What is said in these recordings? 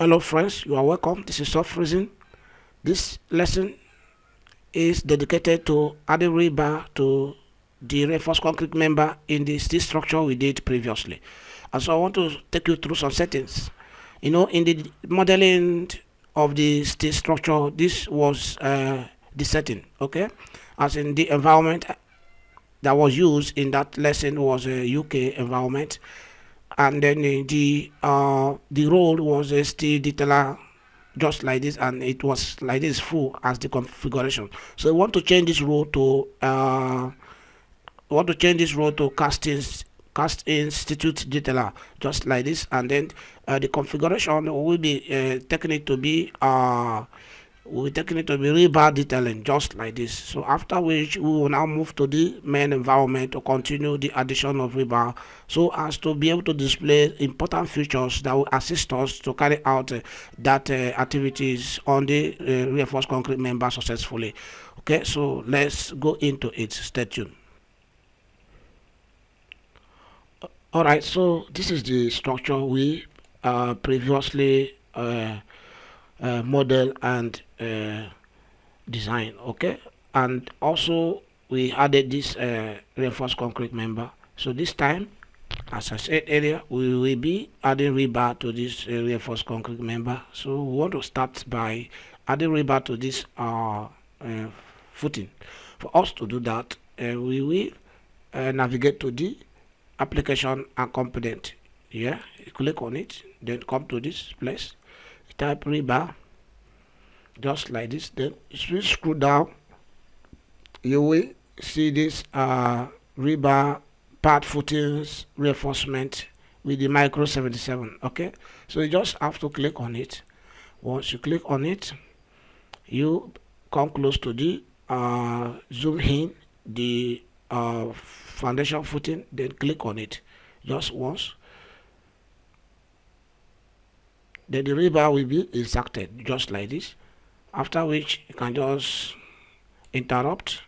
Hello friends, you are welcome. This is Soft-Reason. This lesson is dedicated to adding rebar to the reinforced concrete member in the steel structure we did previously. And so I want to take you through some settings. You know, in the modeling of the steel structure, this was uh, the setting, okay? As in the environment that was used in that lesson was a UK environment and then the uh, the role was a steel detailer just like this and it was like this full as the configuration. So we want to change this role to uh, want to change this role to casting cast in situ detailer just like this. And then uh, the configuration will be uh, taking it to be uh, we're taking it to be rebar detailing just like this. So after which we will now move to the main environment to continue the addition of rebar so as to be able to display important features that will assist us to carry out uh, that uh, activities on the uh, reinforced concrete member successfully. Okay so let's go into it. Stay tuned. All right so this is the structure we uh, previously uh, uh, model and uh, design okay? And also we added this uh, reinforced concrete member. So this time as I said earlier we will be adding rebar to this uh, reinforced concrete member. So we want to start by adding rebar to this uh, uh, footing. For us to do that we will navigate to the application and component. Yeah click on it then come to this place type rebar just like this. Then if scroll down you will see this uh, rebar part footings reinforcement with the micro 77 okay? So you just have to click on it. Once you click on it you come close to the uh, zoom in the uh, foundation footing then click on it just once. Then the rebar will be inserted just like this after which you can just interrupt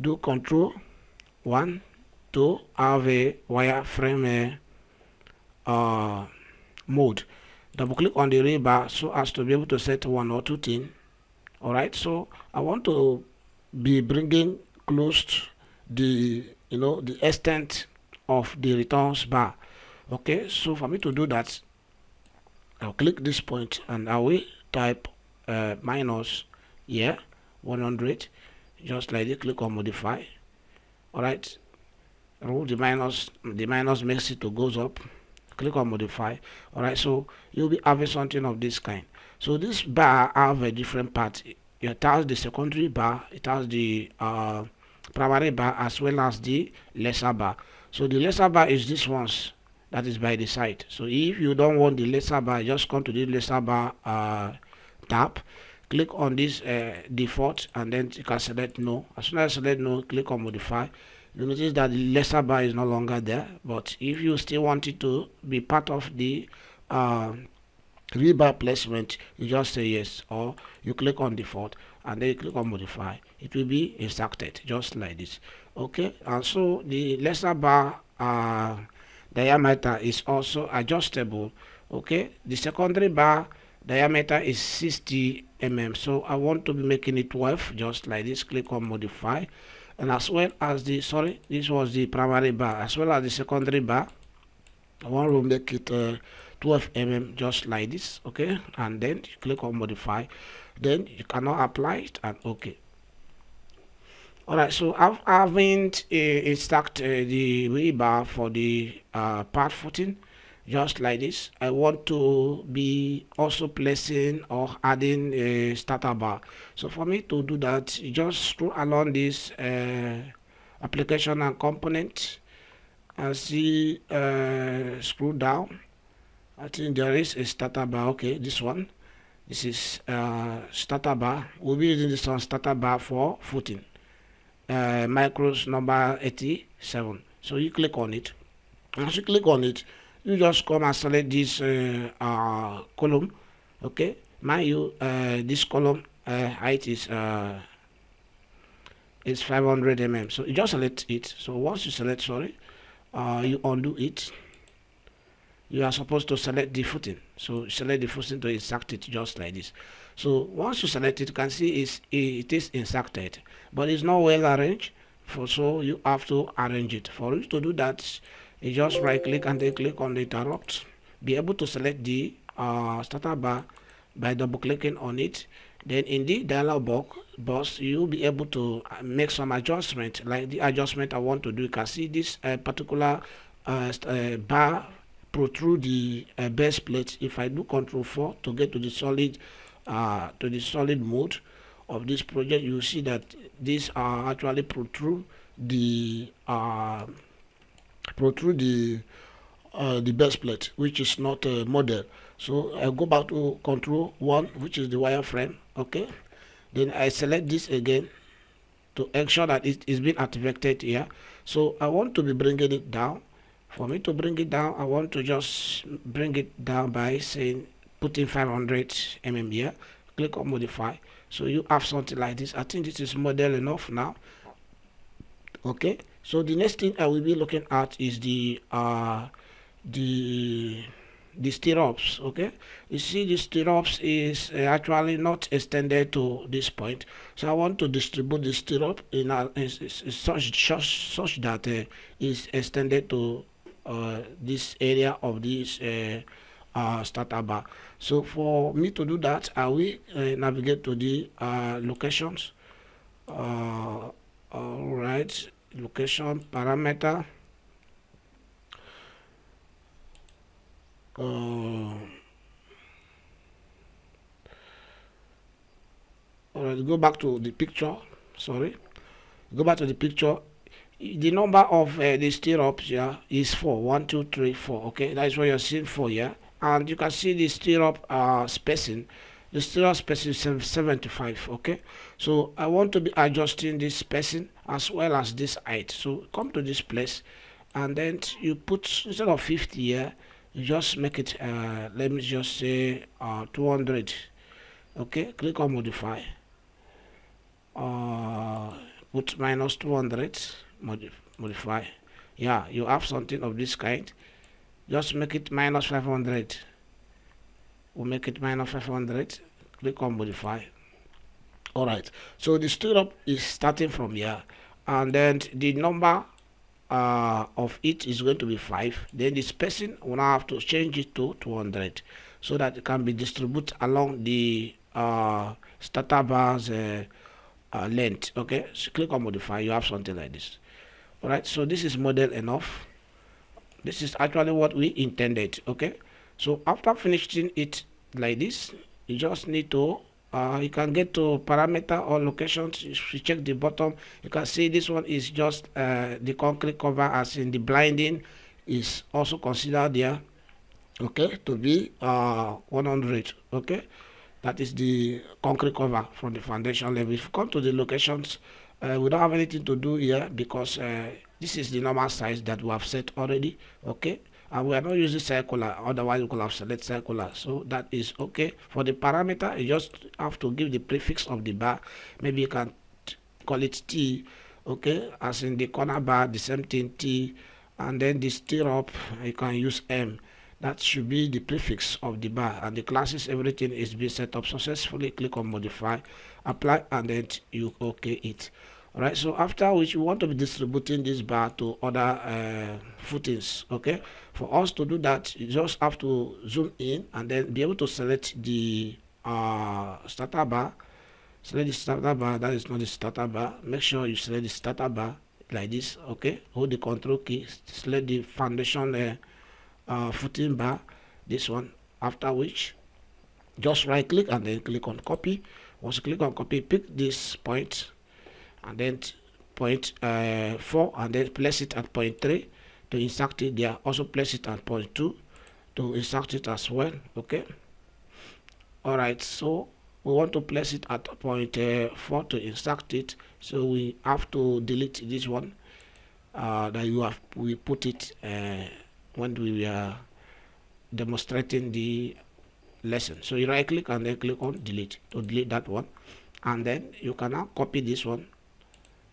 do control one to have a wireframe uh, mode. Double click on the rebar so as to be able to set one or two things all right so i want to be bringing close the you know the extent of the returns bar. Okay so for me to do that I'll click this point and I will type uh, minus yeah 100 just like this click on modify. All right remove the minus the minus makes it to goes up. Click on modify. All right so you'll be having something of this kind. So this bar have a different part. It has the secondary bar it has the uh, primary bar as well as the lacer bar. So the lacer bar is this one's that is by the side. So if you don't want the lacer bar just come to the lacer bar uh, tab click on this uh, default and then you can select no. As soon as you select no click on modify. You notice that the lacer bar is no longer there but if you still want it to be part of the uh, rebar placement you just say yes or you click on default and then you click on modify. It will be inserted just like this. Okay and so the lacer bar uh, diameter is also adjustable. Okay the secondary bar diameter is 60 mm so i want to be making it 12 just like this. Click on modify. And as well as the sorry this was the primary bar. As well as the secondary bar i want to make it uh, 12 mm just like this okay? And then you click on modify. Then you cannot apply it and okay. All right so i've haven't uh, installed uh, the rebar for the uh, pad footing just like this. I want to be also placing or adding a starter bar. So for me to do that just scroll along this uh, application and component and see uh, scroll down. I think there is a starter bar. Okay this one. This is uh, starter bar. We'll be using this one starter bar for footing. Uh, micros number 87 so you click on it. As you click on it you just come and select this uh, uh, column okay? Mind you uh, this column uh, height is uh, is 500 mm so you just select it. So once you select sorry uh, you undo it. You are supposed to select the footing. So select the footing to insert it just like this. So once you select it you can see it's, it is inserted. But it's not well arranged for so you have to arrange it. For you to do that you just right click and then click on the interrupt. Be able to select the uh, starter bar by double clicking on it. Then in the dialog box box you'll be able to uh, make some adjustment like the adjustment i want to do. You can see this uh, particular uh, uh, bar protrude the uh, base plate. If i do control 4 to get to the solid uh, to the solid mode of this project you see that these are actually protrude the protrude the uh, the base plate which is not a model. So I go back to control 1 which is the wireframe okay? Then I select this again to ensure that it is being activated here so I want to be bringing it down. For me to bring it down I want to just bring it down by saying putting 500 mm here click on modify. So you have something like this. I think this is model enough now okay so the next thing I will be looking at is the uh the the stirrups okay? You see the stirrups is uh, actually not extended to this point. So i want to distribute the stirrup in, a, in, in such, such such that uh, is extended to uh, this area of this uh, uh, starter bar. So for me to do that i will uh, navigate to the locations. All right location parameter uh, all right go back to the picture sorry. Go back to the picture. The number of uh, the stirrups here is four. One two three four. Okay that is what you're seeing for here and you can see the stirrup uh spacing the stirrup spacing is 75 okay? So i want to be adjusting this spacing as well as this height. So come to this place and then you put instead of 50 here you just make it uh, let me just say uh, 200 okay? Click on modify. Uh, put minus 200 modif modify. Yeah you have something of this kind. Just make it minus 500 we'll make it minus 500 click on modify. All right. So the stirrup is starting from here. And then the number uh, of it is going to be 5 then this spacing will now have to change it to 200 so that it can be distributed along the uh, starter bar's uh, uh, length. Okay? So click on modify. You have something like this. All right? So this is model enough. This is actually what we intended. Okay so after finishing it like this you just need to uh, you can get to parameter or locations if you check the bottom you can see this one is just uh, the concrete cover as in the blinding is also considered there okay to be uh, 100 okay? That is the concrete cover from the foundation level. If you come to the locations uh, we don't have anything to do here because uh, this is the normal size that we have set already okay and we are not using circular otherwise we could have select circular. So that is okay. For the parameter you just have to give the prefix of the bar. Maybe you can call it t okay? As in the corner bar the same thing t. And then the stirrup you can use m. That should be the prefix of the bar. And the classes everything is being set up successfully. Click on modify apply and then you okay it all right so after which you want to be distributing this bar to other uh, footings okay? For us to do that you just have to zoom in and then be able to select the uh, starter bar. Select the starter bar that is not the starter bar. Make sure you select the starter bar like this okay? Hold the control key select the foundation uh, uh, footing bar this one. After which just right click and then click on copy. Once you click on copy pick this point and then point uh, 4 and then place it at point 3 to insert it. There also place it at point 2 to insert it as well okay? All right so we want to place it at point uh, 4 to insert it. So we have to delete this one uh, that you have we put it uh, when we are demonstrating the lesson. So you right click and then click on delete to delete that one. And then you can now copy this one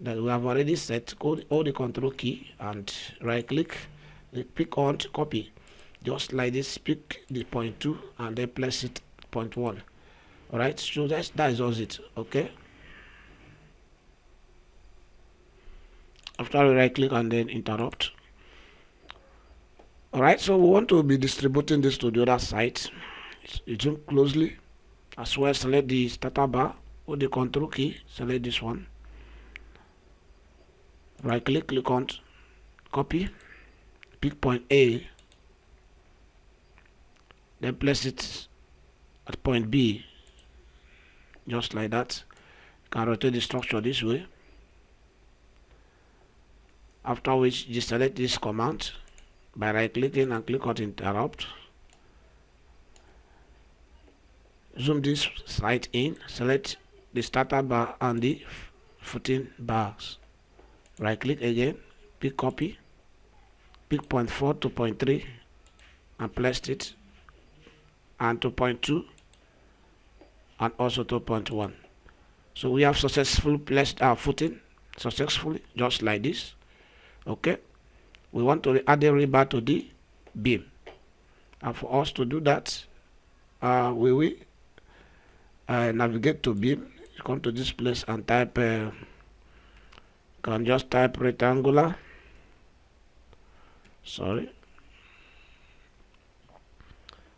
that we have already set hold, hold the control key and right click pick on copy. Just like this pick the point 2 and then place it point 1 all right so that's that is all it okay? After we right click and then interrupt. All right so we want to be distributing this to the other side. You zoom closely. As well select the starter bar with the control key select this one right click click on copy pick point A then place it at point B just like that. You can rotate the structure this way. After which you select this command by right clicking and click on interrupt. Zoom this slide in select the starter bar and the footing bars right click again pick copy pick point 4 to point 3 and place it and to point 2 and also to point 1 so we have successfully placed our footing successfully just like this. Okay? We want to add a rebar to the beam. And for us to do that uh, we will uh, navigate to beam come to this place and type uh, can just type rectangular? Sorry.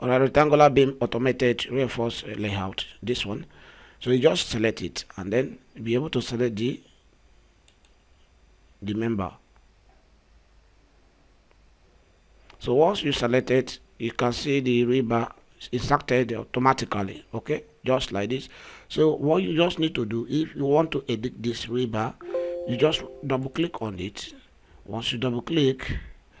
Or a rectangular beam automated reinforced uh, layout this one. So you just select it and then be able to select the the member. So once you select it you can see the rebar inserted automatically okay? Just like this. So what you just need to do if you want to edit this rebar you just double click on it. Once you double click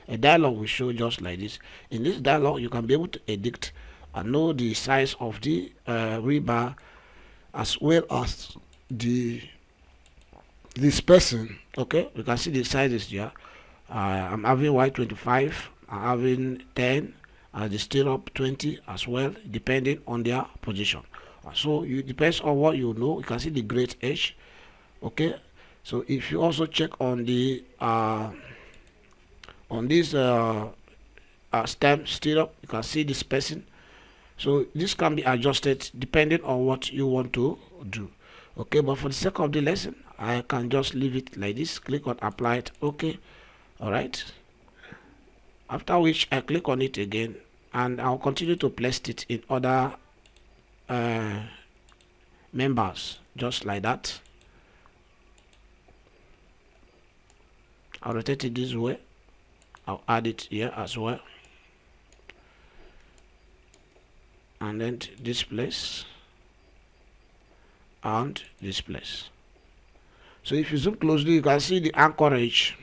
a dialog will show just like this. In this dialog you can be able to edit and know the size of the uh, rebar as well as the this person. Okay? You can see the sizes here. Uh, i'm having y25 i'm having 10 and the stirrup 20 as well depending on their position. So it depends on what you know. You can see the great edge. Okay so if you also check on the uh, on this uh, uh, stem stirrup you can see the spacing so this can be adjusted depending on what you want to do. Okay but for the sake of the lesson I can just leave it like this. Click on apply it. Okay all right after which I click on it again and I'll continue to place it in other uh, members just like that I'll rotate it this way I'll add it here as well. And then this place and this place. So if you zoom closely you can see the anchorage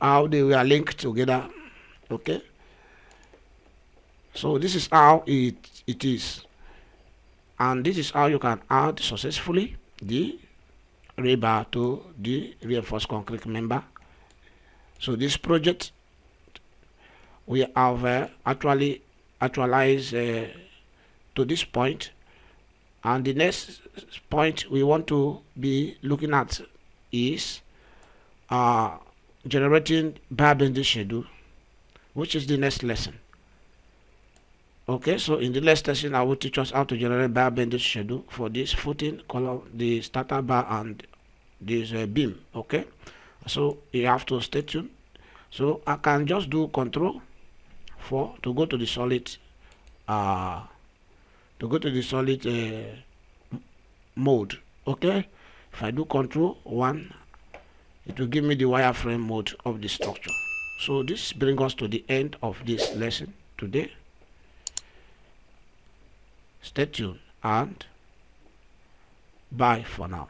how they were linked together okay? So this is how it it is. And this is how you can add successfully the rebar to the reinforced concrete member so this project we have uh, actually actualized uh, to this point. And the next point we want to be looking at is uh, generating bar bending schedule which is the next lesson okay so in the next lesson i will teach us how to generate bar bending schedule for this footing column the starter bar and this uh, beam okay? So you have to stay tuned. So i can just do control for to go to the solid uh to go to the solid uh, mode okay? If i do control one it will give me the wireframe mode of the structure. So this brings us to the end of this lesson today stay tuned and bye for now